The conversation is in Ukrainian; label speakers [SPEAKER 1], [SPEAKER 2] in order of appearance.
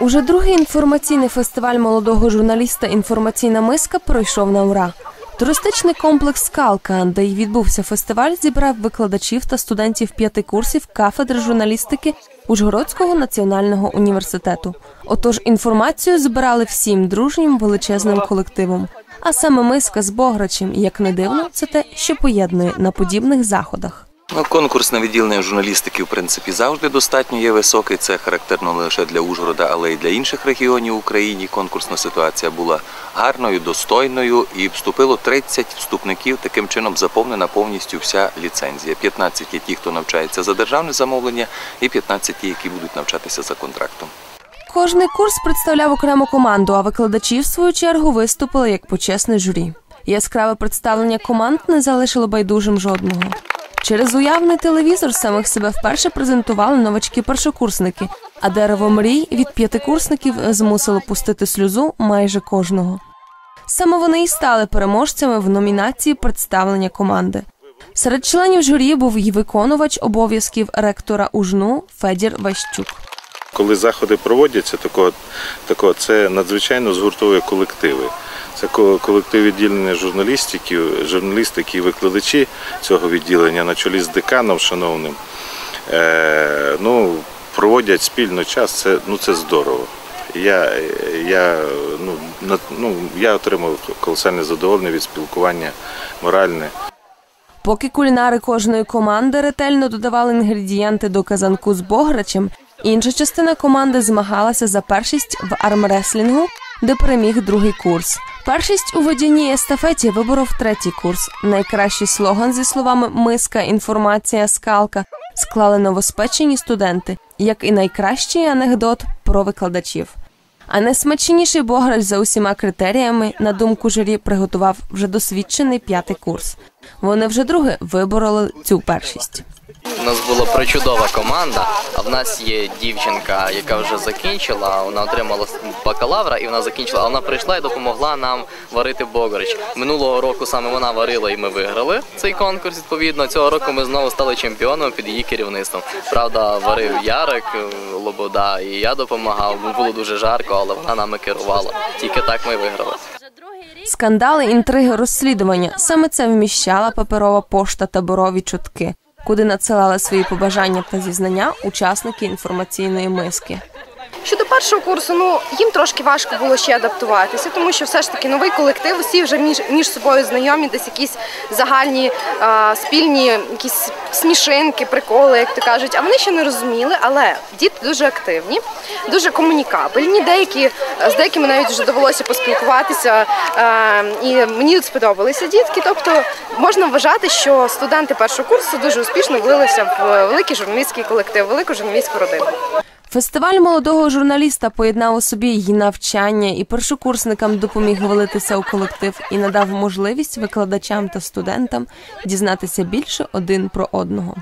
[SPEAKER 1] Уже другий інформаційний фестиваль молодого журналіста Інформаційна миска пройшов на ура. Туристичний комплекс Скалка, де й відбувся фестиваль, зібрав викладачів та студентів п'яти курсів кафедри журналістики Ужгородського національного університету. Отож, інформацію збирали всім дружнім величезним колективом. А саме миска з Бограчем, як не дивно, це те, що поєднує на подібних заходах.
[SPEAKER 2] Ну, конкурс на відділення журналістики, в принципі, завжди достатньо є високий. Це характерно не лише для Ужгорода, але й для інших регіонів в Україні. Конкурсна ситуація була гарною, достойною і вступило 30 вступників. Таким чином заповнена повністю вся ліцензія. 15 є ті, хто навчається за державне замовлення, і 15 ті, які будуть навчатися за контрактом.
[SPEAKER 1] Кожний курс представляв окрему команду, а викладачі, в свою чергу, виступили як почесне журі. Яскраве представлення команд не залишило байдужим жодного. Через уявний телевізор самих себе вперше презентували новачки-першокурсники, а дерево мрій від п'ятикурсників змусило пустити сльозу майже кожного. Саме вони і стали переможцями в номінації представлення команди. Серед членів журі був і виконувач обов'язків ректора УЖНУ Федір Ващук.
[SPEAKER 3] Коли заходи проводяться, такого, такого, це надзвичайно згуртовує колективи. Це ко- колектив відділення журналістики, журналістики і викладачі цього відділення на чолі з деканом шановним. Е, ну, проводять спільно час, це, ну, це здорово. Я, я, ну, ну, я отримав колосальне задоволення від спілкування моральне.
[SPEAKER 1] Поки кулінари кожної команди ретельно додавали інгредієнти до казанку з бограчем, інша частина команди змагалася за першість в армреслінгу, де переміг другий курс. Першість у водяній естафеті виборов третій курс. Найкращий слоган зі словами Миска, інформація, скалка склали новоспечені студенти, як і найкращий анекдот про викладачів. А найсмачніший бограч за усіма критеріями, на думку журі, приготував вже досвідчений п'ятий курс. Вони вже друге вибороли цю першість.
[SPEAKER 4] Нас була причудова команда, а в нас є дівчинка, яка вже закінчила. Вона отримала бакалавра і вона закінчила. Вона прийшла і допомогла нам варити бограч. Минулого року саме вона варила і ми виграли цей конкурс. Відповідно, цього року ми знову стали чемпіонами під її керівництвом. Правда, варив Ярик е, Лобода, і я допомагав. Було дуже жарко, але вона нами керувала. Тільки так ми виграли.
[SPEAKER 1] Скандали, інтриги, розслідування саме це вміщала паперова пошта таборові чутки, куди надсилали свої побажання та зізнання учасники інформаційної миски.
[SPEAKER 5] Першого курсу, ну їм трошки важко було ще адаптуватися, тому що все ж таки новий колектив, усі вже між, між собою знайомі, десь якісь загальні а, спільні якісь смішинки, приколи, як то кажуть. А вони ще не розуміли, але діти дуже активні, дуже комунікабельні. Деякі з деякими навіть вже довелося поспілкуватися, а, і мені сподобалися дітки. Тобто можна вважати, що студенти першого курсу дуже успішно влилися в великий журналістський колектив, велику журналістську родину.
[SPEAKER 1] Фестиваль молодого журналіста поєднав у собі і навчання, і першокурсникам допоміг велитися у колектив і надав можливість викладачам та студентам дізнатися більше один про одного.